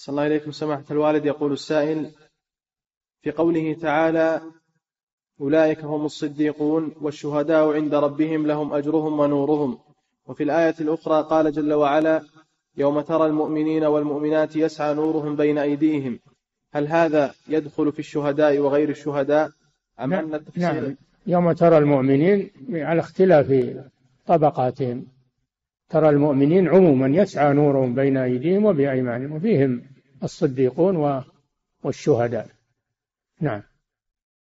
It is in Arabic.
صلى الله إليكم سماحة الوالد. يقول السائل في قوله تعالى أولئك هم الصديقون والشهداء عند ربهم لهم أجرهم ونورهم. وفي الآية الأخرى قال جل وعلا يوم ترى المؤمنين والمؤمنات يسعى نورهم بين أيديهم. هل هذا يدخل في الشهداء وغير الشهداء؟ أم أن التفسير نعم. يوم ترى المؤمنين على اختلاف طبقاتهم. ترى المؤمنين عموما يسعى نورهم بين أيديهم وبأيمانهم وفيهم الصديقون والشهداء. نعم.